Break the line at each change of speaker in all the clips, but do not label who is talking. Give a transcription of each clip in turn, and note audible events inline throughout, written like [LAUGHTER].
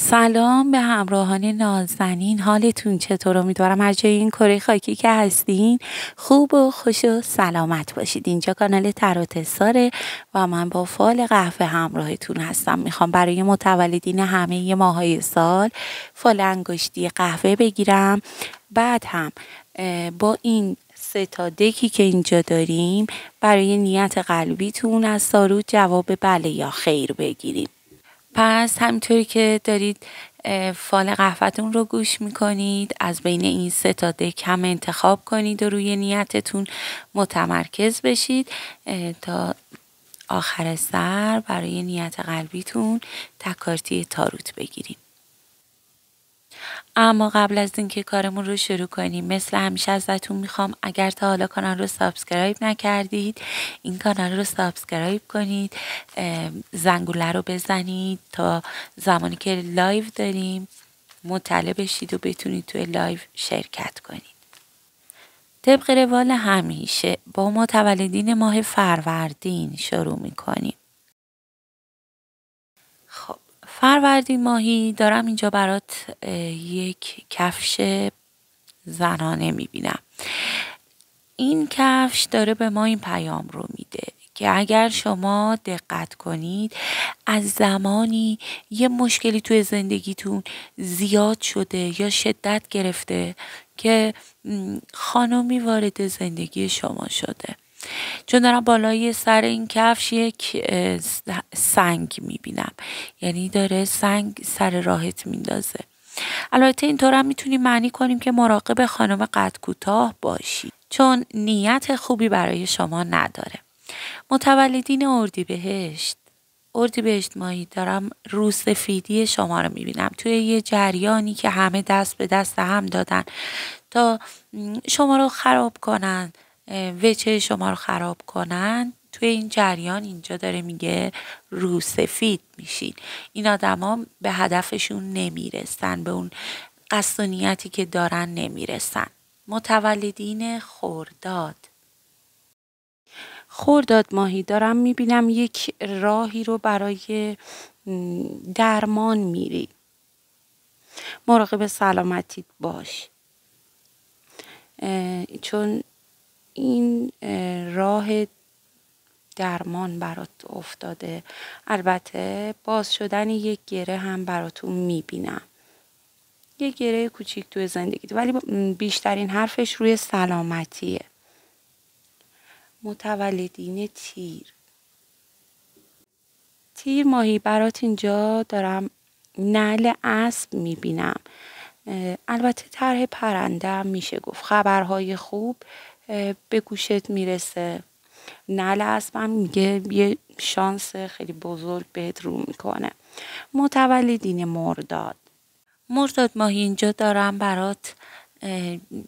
سلام به همراهان نازنین حالتون چطور؟ امیدوارم هر جای این کره خاکی که هستین خوب و خوش و سلامت باشید. اینجا کانال تر و من با فال قهوه همراهتون هستم. می‌خوام برای متولدین همه ماهای سال فال انگشتی قهوه بگیرم. بعد هم با این سه تا دکی که اینجا داریم برای نیت قلبیتون از سارو جواب بله یا خیر بگیریم. پس همینطوری که دارید فال قهوهتون رو گوش می‌کنید از بین این سه تا deck هم انتخاب کنید و روی نیتتون متمرکز بشید تا آخر سر برای نیت قلبیتون تک‌کارتی تاروت بگیریم اما قبل از اینکه کارمون رو شروع کنیم مثل همیشه ازتون می‌خوام اگر تا حالا کانال رو subscribe نکردید این کانال رو subscribe کنید زنگوله رو بزنید تا زمانی که live داریم مطلع بشید و بتونید توی live شرکت کنید. طبق روال همیشه با متولدین ماه فروردین شروع می‌کنیم. فروردین ماهی دارم اینجا برات یک کفش زنانه می‌بینم. این کفش داره به ما این پیام رو میده که اگر شما دقت کنید از زمانی یه مشکلی توی زندگیتون زیاد شده یا شدت گرفته که خانمی وارد زندگی شما شده. چون دارم بالای سر این کفش یک سنگ می‌بینم. یعنی داره سنگ سر راهت میندازه. البته اینطور هم می‌تونیم معنی کنیم که مراقب خانم قد کوتاه باشی. چون نیت خوبی برای شما نداره. متولدین اردیبهشت. اردیبهشت ماهی دارم رو سفیدی شما رو می‌بینم. توی یه جریانی که همه دست به دست هم دادن تا شما رو خراب کنن. وجه شما رو خراب کنن؟ توی این جریان اینجا داره میگه رو سفید میشین. این آدما به هدفشون نمی‌رسن به اون قصد که دارن نمی‌رسن. متولدین خورداد خورداد ماهی دارم می‌بینم یک راهی رو برای درمان میری. مراقب سلامتیت باش. چون این راه درمان برات افتاده. البته باز شدن یک گره هم براتون می‌بینم. یک گره کوچیک توی زندگی ولی بیشترین حرفش روی سلامتیه. متولدین تیر. تیر ماهی برات اینجا دارم نل اسب می‌بینم. البته طرح پرنده میشه گفت. خبرهای خوب به گوشت می‌رسه. نل اسبم میگه یه شانس خیلی بزرگ بهت رو می‌کنه. متولدین مرداد. مرداد ماهی اینجا دارم برات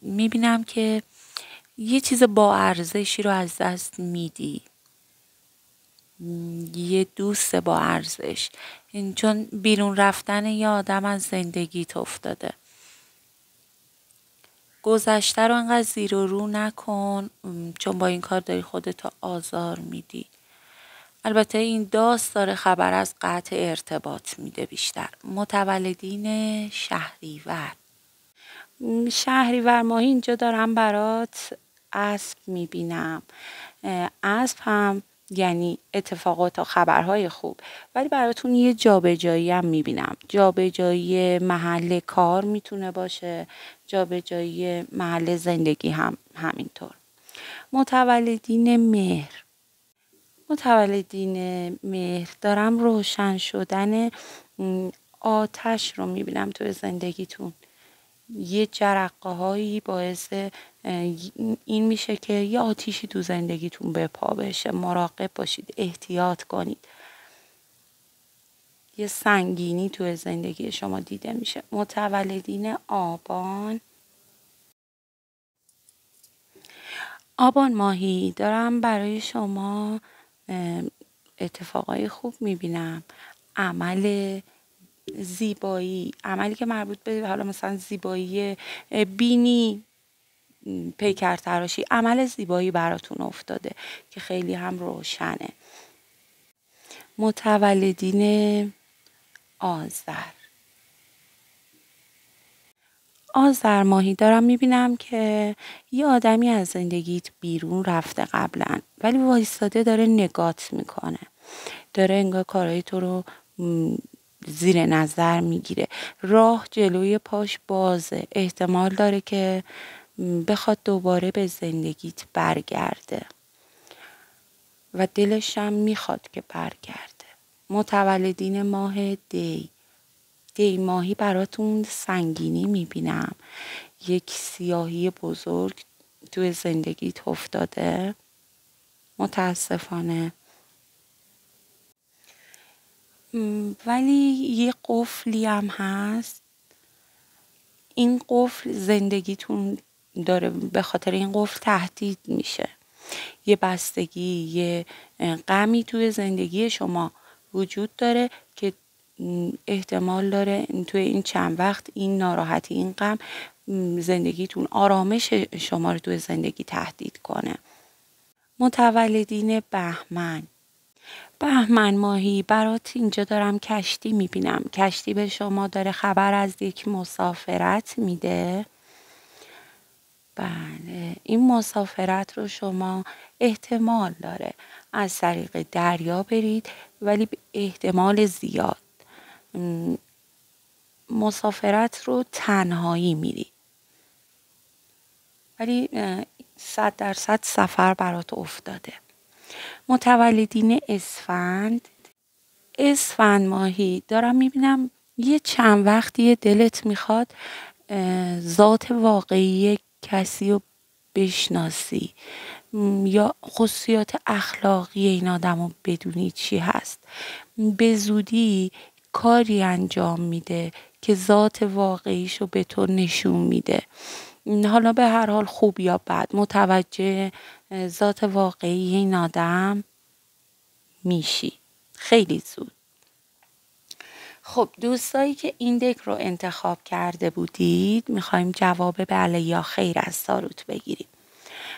می‌بینم که یه چیز با ارزشی رو از دست میدی. یه دوست با ارزش. چون بیرون رفتن یه آدم از زندگیت افتاده. گذشته رو انقدر زیر و رو نکن چون با این کار داری خودتو آزار میدی. البته این داست داره خبر از قطع ارتباط میده بیشتر. متولدین شهریور. شهریور ماهی اینجا دارم برات اسب می‌بینم. اسب هم یعنی اتفاقات و خبرهای خوب. ولی براتون یه جابجایی هم می‌بینم. جابجایی محل کار می‌تونه باشه جابجایی محل زندگی هم همینطور. متولدین مهر. متولدین مهر دارم روشن شدن آتش رو می‌بینم تو زندگیتون. یه جرقه هایی باعث این میشه که یه آتیشی تو زندگیتون به پا بشه مراقب باشید احتیاط کنید. یه سنگینی تو زندگی شما دیده میشه. متولدین آبان. آبان ماهی دارم برای شما اتفاقای خوب می‌بینم. عمل زیبایی عملی که مربوط به حالا مثلا زیبایی بینی پیکر تراشی عمل زیبایی براتون افتاده که خیلی هم روشنه. متولدین آذر. آذر ماهی دارم می‌بینم که یه آدمی از زندگیت بیرون رفته قبلا ولی وایستاده داره نگات می‌کنه. داره انگار کارهای تو رو زیر نظر می‌گیره. راه جلوی پاش بازه. احتمال داره که بخواد دوباره به زندگیت برگرده. و دلشم می‌خواد که برگرده. متولدین ماه دی. دی ماهی براتون سنگینی می‌بینم. یک سیاهی بزرگ توی زندگیت افتاده. متاسفانه. ولی یه قفلی هم هست. این قفل زندگیتون داره به خاطر این قفل تهدید میشه. یه بستگی یه غمی توی زندگی شما وجود داره که احتمال داره توی این چند وقت این ناراحتی این غم زندگیتون آرامش شما رو توی زندگی تهدید کنه. متولدین بهمن. بهمن ماهی برات اینجا دارم کشتی می‌بینم. کشتی به شما داره خبر از یک مسافرت میده. بله این مسافرت رو شما احتمال داره از طریق دریا برید ولی به احتمال زیاد. مسافرت رو تنهایی میری. ولی صد درصد سفر برات افتاده. متولدین اسفند. اسفند ماهی دارم می‌بینم یه چند وقتی دلت می‌خواد ذات واقعی کسی رو بشناسی. یا خصوصیات اخلاقی این آدم رو بدونی چی هست. به زودی کاری انجام میده که ذات واقعیش رو به تو نشون میده. حالا به هر حال خوب یا بد متوجه ذات واقعی این آدم میشی. خیلی زود. خب دوستایی که این دک رو انتخاب کرده بودید می‌خوایم جواب بله یا خیر از ساروت بگیریم.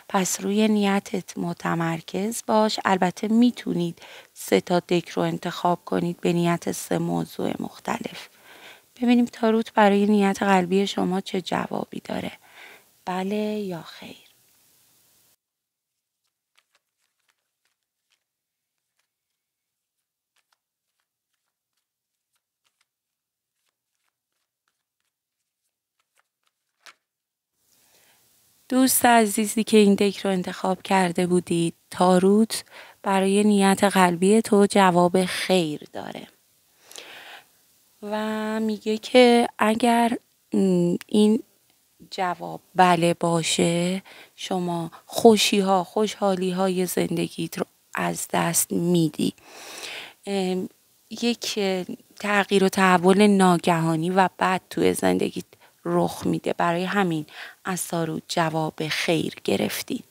پس روی نیتت متمرکز باش. البته می‌تونید سه تا دک رو انتخاب کنید به نیت سه موضوع مختلف. ببینیم تاروت برای نیت قلبی شما چه جوابی داره. بله یا خیر. دوست عزیزی که این دک رو انتخاب کرده بودید تاروت برای نیت قلبی تو جواب خیر داره. و میگه که اگر این جواب بله باشه شما خوشی ها خوشحالی های زندگیت رو از دست میدی. یک تغییر و تحول ناگهانی و بد توی زندگیت رخ میده. برای همین از سارو جواب خیر گرفتید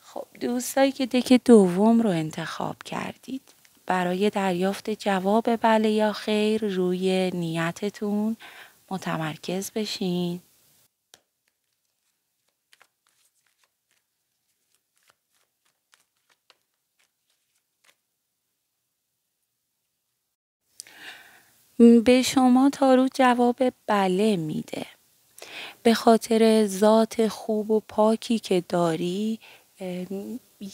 خب دوستایی که دک دوم رو انتخاب کردید برای دریافت جواب بله یا خیر روی نیتتون متمرکز بشین. به شما تارو جواب بله میده. به خاطر ذات خوب و پاکی که داری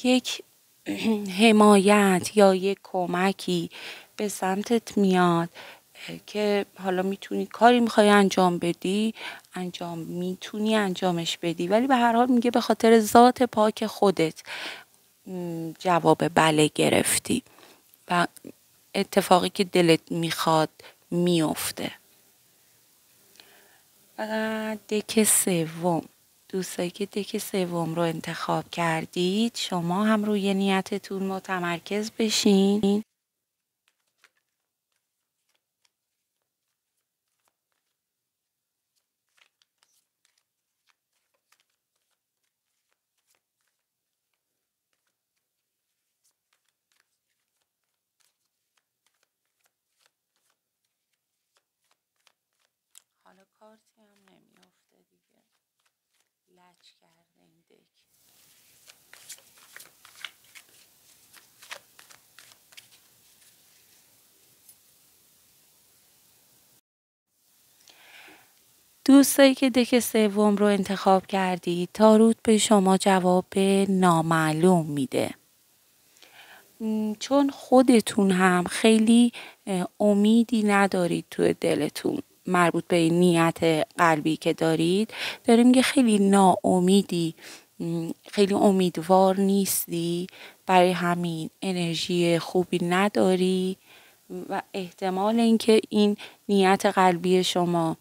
یک [CLEARS THROAT] حمایت یا یک کمکی به سمتت میاد که حالا می‌تونی کاری می‌خوای انجام بدی انجام می‌تونی انجامش بدی ولی به هر حال میگه به خاطر ذات پاک خودت جواب بله گرفتی و اتفاقی که دلت می‌خواد میفته و دک سوم. دوستایی که دک سوم رو انتخاب کردید شما هم روی نیتتون متمرکز بشین. کارتی هم نمیافته دیگه. لچ کرده این دک. دوستایی که دک سوم رو انتخاب کردید تاروت به شما جواب نامعلوم میده. چون خودتون هم خیلی امیدی ندارید توی دلتون. مربوط به نیت قلبی که دارید داره میگه خیلی ناامیدی خیلی امیدوار نیستی برای همین انرژی خوبی نداری و احتمال اینکه این نیت قلبی شما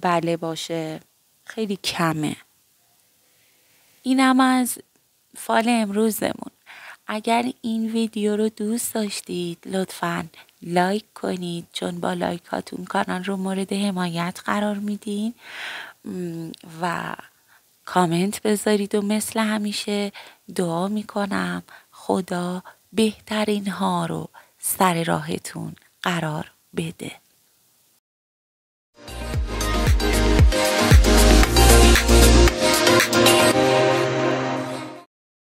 بله باشه خیلی کمه. اینم از فال امروزمون. اگر این ویدیو رو دوست داشتید لطفا لایک کنید چون با لایک هاتون کانال رو مورد حمایت قرار میدین. و کامنت بذارید و مثل همیشه دعا می‌کنم خدا بهترین ها رو سر راهتون قرار بده.